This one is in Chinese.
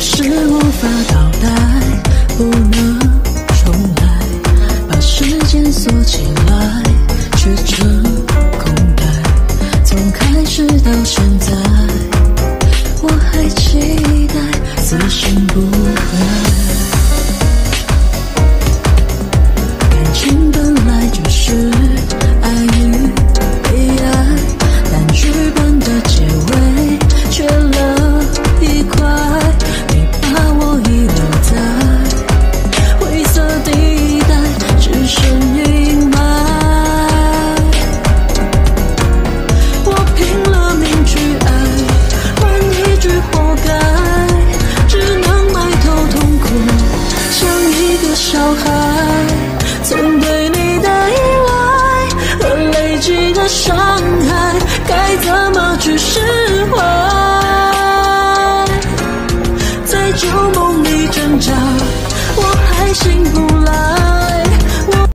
是无法倒带，不能重来，把时间锁起来，却成空白。从开始到现在，我还期待此生不悔。小孩。曾对你的依赖和累积的伤害，该怎么去释怀？在旧梦里挣扎，我还醒不。